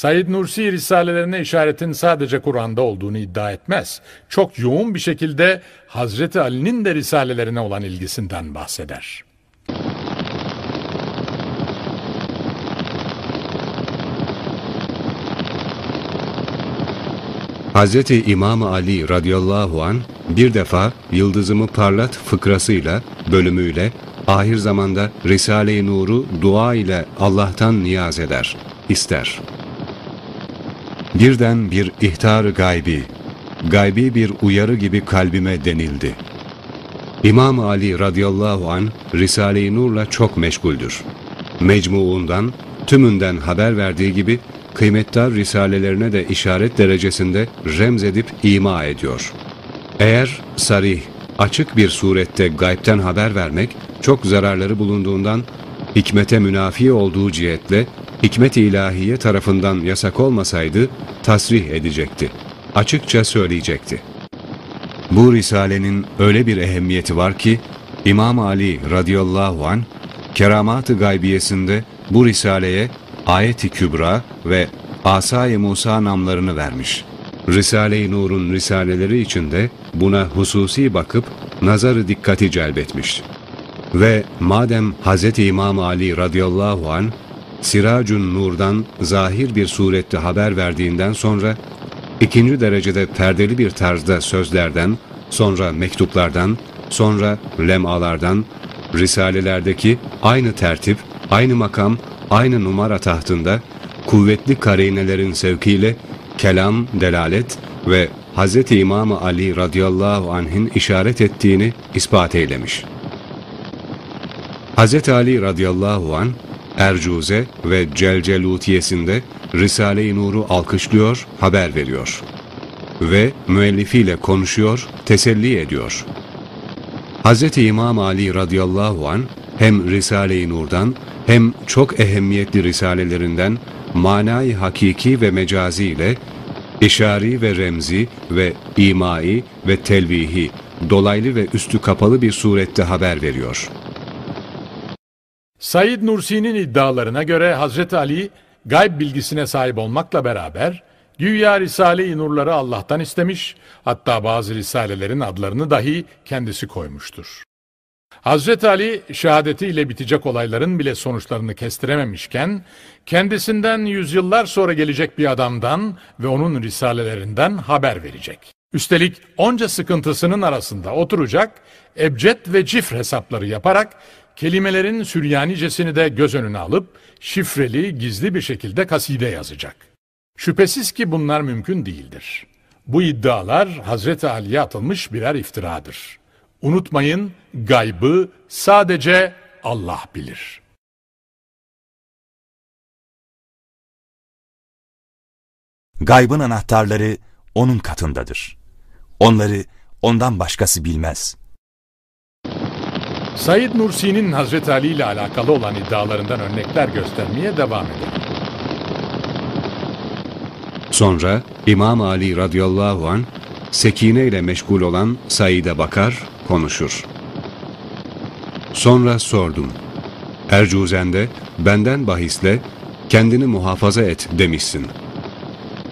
Said Nursi risalelerine işaretin sadece Kur'an'da olduğunu iddia etmez. Çok yoğun bir şekilde Hazreti Ali'nin de risalelerine olan ilgisinden bahseder. Hazreti İmam Ali radıyallahu an bir defa yıldızımı parlat fıkrasıyla, bölümüyle ahir zamanda Risale-i Nur'u dua ile Allah'tan niyaz eder, ister. Birden bir ihtar gaybi, gaybi bir uyarı gibi kalbime denildi. İmam Ali radıyallahu an Risale-i Nur'la çok meşguldür. Mecmuundan, tümünden haber verdiği gibi kıymetdar risalelerine de işaret derecesinde remz edip ima ediyor. Eğer sarih, açık bir surette gaybten haber vermek çok zararları bulunduğundan hikmete münafi olduğu cihetle hikmet-i ilahiye tarafından yasak olmasaydı tasrih edecekti. Açıkça söyleyecekti. Bu risalenin öyle bir ehemmiyeti var ki İmam Ali radıyallahu an keramat-ı gaybiyesinde bu risaleye Ayet-i Kübra ve Asay-ı Musa namlarını vermiş. Risale-i Nur'un risaleleri içinde buna hususi bakıp nazarı dikkati celbetmiş. Ve madem Hz. İmam Ali radıyallahu an Siracun Nur'dan zahir bir surette haber verdiğinden sonra ikinci derecede perdeli bir tarzda sözlerden, sonra mektuplardan, sonra lemalardan, risalelerdeki aynı tertip, aynı makam, aynı numara tahtında kuvvetli karinelerin sevkiyle kelam, delalet ve Hz. İmam Ali radıyallahu anh'in işaret ettiğini ispat eylemiş. Hz. Ali radıyallahu an Ercuze ve Celcelutiyesinde Risale-i Nur'u alkışlıyor, haber veriyor. Ve müellifiyle konuşuyor, teselli ediyor. Hz. İmam Ali radıyallahu an hem Risale-i Nur'dan hem çok ehemmiyetli risalelerinden manayı hakiki ve mecazi ile işari ve remzi ve imai ve telvihi dolaylı ve üstü kapalı bir surette haber veriyor. Said Nursi'nin iddialarına göre Hazreti Ali gayb bilgisine sahip olmakla beraber güya Risale-i Nurları Allah'tan istemiş, hatta bazı risalelerin adlarını dahi kendisi koymuştur. Hazreti Ali şehadetiyle bitecek olayların bile sonuçlarını kestirememişken kendisinden yüzyıllar sonra gelecek bir adamdan ve onun risalelerinden haber verecek. Üstelik onca sıkıntısının arasında oturacak, ebced ve cifr hesapları yaparak kelimelerin Süryanicesini de göz önüne alıp şifreli, gizli bir şekilde kaside yazacak. Şüphesiz ki bunlar mümkün değildir. Bu iddialar Hazreti Ali'ye atılmış birer iftiradır. Unutmayın gaybı sadece Allah bilir. Gaybın anahtarları onun katındadır. Onları ondan başkası bilmez. Said Nursi'nin Hazreti Ali ile alakalı olan iddialarından örnekler göstermeye devam edelim. Sonra İmam Ali radıyallahu an Sekine ile meşgul olan Said'e bakar, konuşur. Sonra sordum. Ercuzende benden bahisle kendini muhafaza et demişsin.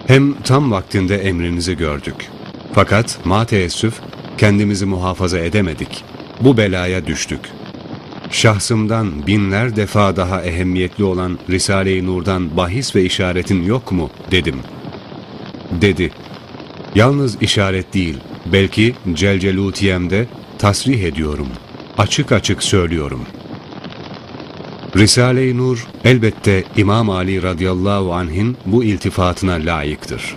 Hem tam vaktinde emrinizi gördük. Fakat ma teessüf kendimizi muhafaza edemedik. Bu belaya düştük. Şahsımdan binler defa daha ehemmiyetli olan Risale-i Nur'dan bahis ve işaretin yok mu dedim. Dedi, yalnız işaret değil, belki Celcelutiyem'de tasrih ediyorum, açık açık söylüyorum. Risale-i Nur elbette İmam Ali radıyallahu anh'in bu iltifatına layıktır.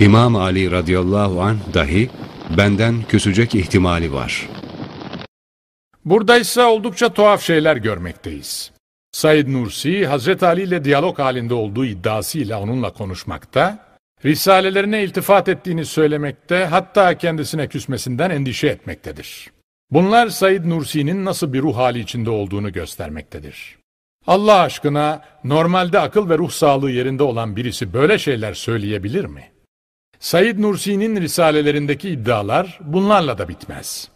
İmam Ali radıyallahu anh dahi benden küsecek ihtimali var. Burada ise oldukça tuhaf şeyler görmekteyiz. Said Nursi, Hazreti Ali ile diyalog halinde olduğu iddiasıyla onunla konuşmakta, risalelerine iltifat ettiğini söylemekte, hatta kendisine küsmesinden endişe etmektedir. Bunlar Said Nursi'nin nasıl bir ruh hali içinde olduğunu göstermektedir. Allah aşkına normalde akıl ve ruh sağlığı yerinde olan birisi böyle şeyler söyleyebilir mi? Said Nursi'nin risalelerindeki iddialar bunlarla da bitmez.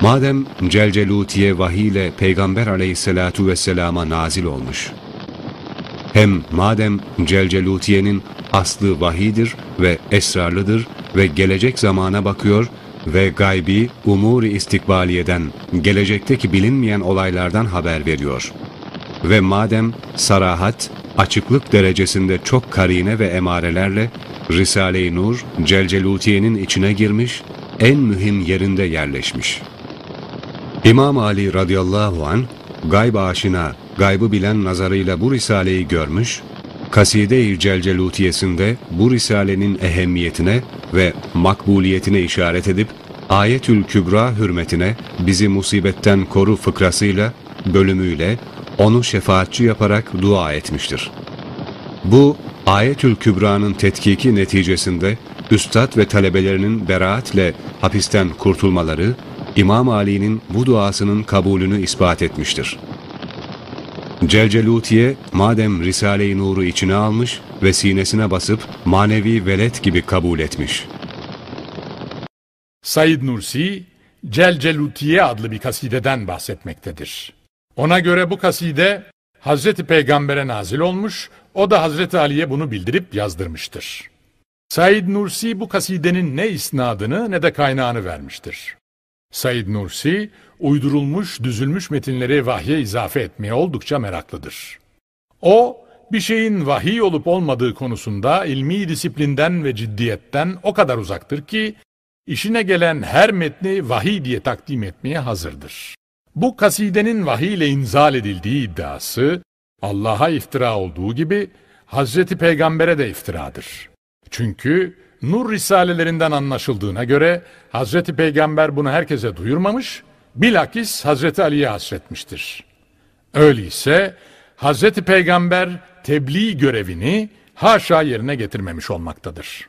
Madem Celcelutiye vahiy ile Peygamber aleyhissalatu vesselama nazil olmuş. Hem madem Celcelutiye'nin aslı vahidir ve esrarlıdır ve gelecek zamana bakıyor ve gaybi umuri istikbaliyeden, gelecekteki bilinmeyen olaylardan haber veriyor. Ve madem sarahat, açıklık derecesinde çok karine ve emarelerle Risale-i Nur, Celcelutiye'nin içine girmiş, en mühim yerinde yerleşmiş. İmam Ali radıyallahu an gayb aşina, gaybı bilen nazarıyla bu risaleyi görmüş, Kaside-i Celcelutiyesinde bu risalenin ehemmiyetine ve makbuliyetine işaret edip Ayetül Kübra hürmetine bizi musibetten koru fıkrasıyla, bölümüyle onu şefaatçi yaparak dua etmiştir. Bu Ayetül Kübra'nın tetkiki neticesinde üstad ve talebelerinin beraatle hapisten kurtulmaları İmam Ali'nin bu duasının kabulünü ispat etmiştir. Celcelutiye madem Risale-i Nur'u içine almış ve sinesine basıp manevi velet gibi kabul etmiş. Said Nursi, Celcelutiye adlı bir kasideden bahsetmektedir. Ona göre bu kaside Hazreti Peygamber'e nazil olmuş, o da Hazreti Ali'ye bunu bildirip yazdırmıştır. Said Nursi bu kasidenin ne isnadını ne de kaynağını vermiştir. Said Nursi, uydurulmuş, düzülmüş metinleri vahye izafe etmeye oldukça meraklıdır. O, bir şeyin vahiy olup olmadığı konusunda ilmi disiplinden ve ciddiyetten o kadar uzaktır ki, işine gelen her metni vahiy diye takdim etmeye hazırdır. Bu kasidenin vahiy ile inzal edildiği iddiası, Allah'a iftira olduğu gibi, Hazreti Peygamber'e de iftiradır. Çünkü Nur Risalelerinden anlaşıldığına göre Hazreti Peygamber bunu herkese duyurmamış, bilakis Hazreti Ali'ye hasretmiştir. Öyleyse Hazreti Peygamber tebliğ görevini haşa yerine getirmemiş olmaktadır.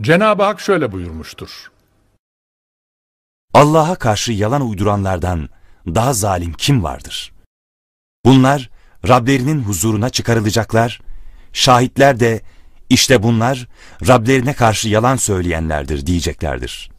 Cenab-ı Hak şöyle buyurmuştur. Allah'a karşı yalan uyduranlardan daha zalim kim vardır? Bunlar Rablerinin huzuruna çıkarılacaklar, şahitler de işte bunlar Rablerine karşı yalan söyleyenlerdir diyeceklerdir.